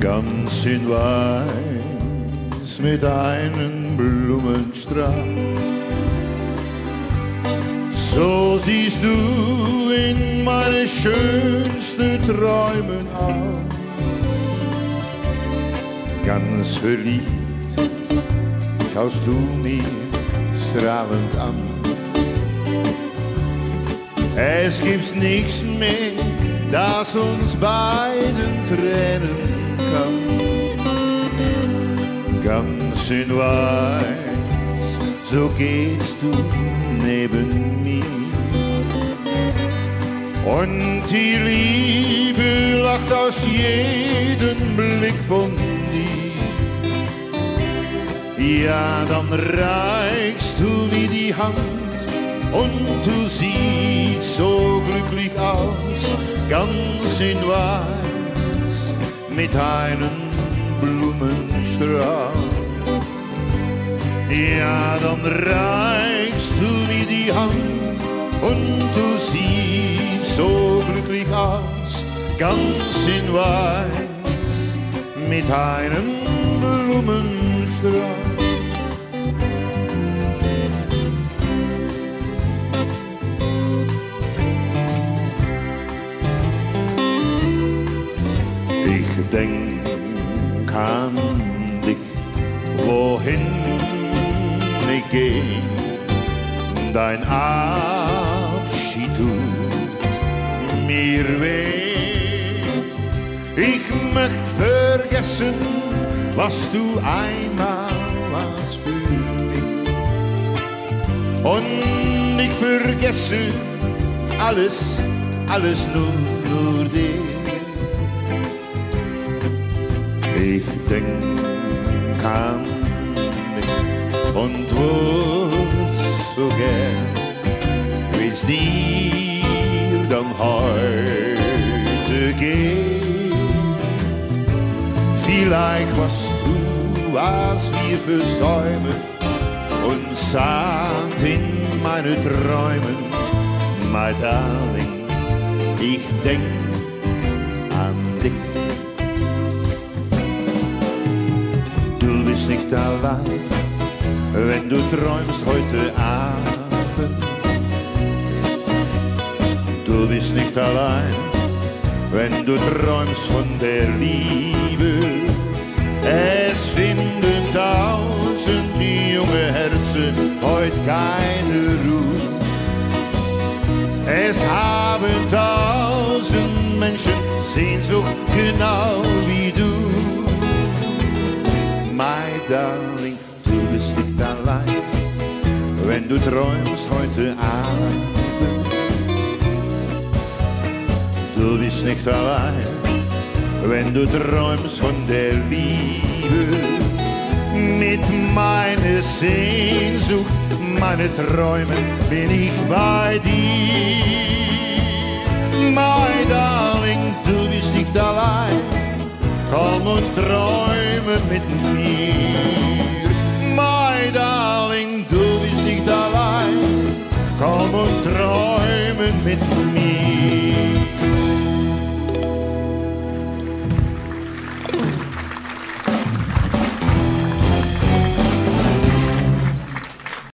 ganz in weiß mit einem Blumenstrauß. So siehst du in meine schönsten Träumen aus. Ganz verliebt schaust du mir strahlend an. Es gibt nichts mehr, das uns beiden trennen kann. Ganz in weiß, so gehst du neben mir. Und die Liebe lacht aus jedem Blick von dir. Ja, dann reichst du mir die Hand und du siehst so glücklich aus, ganz in weiß mit einem Blumenstrauß. Ja, dann reichst du mir die Hand und du siehst so glücklich aus, ganz in weiß mit einem Blumenstrauß. Denk an dich, wohin ich geh, dein Abschied tut mir weh. Ich möcht vergessen, was du einmal warst für mich. Und ich vergesse alles, alles nur, nur dich. Ich denk an dich und wusst so gern, wie's dir dann heute geht. Vielleicht was du, was wir versäumen und sagt in meine Träumen, my darling, ich denk an dich. Nicht allein, wenn du träumst heute Abend. Du bist nicht allein, wenn du träumst von der Liebe. Es finden tausend junge Herzen heute keine Ruhe. Es haben tausend Menschen Sehnsucht genau du träumst heute Abend. Du bist nicht allein, wenn du träumst von der Liebe. Mit meiner Sehnsucht, meine Träume bin ich bei dir. My darling, du bist nicht allein, komm und träume mit mir. Darling, du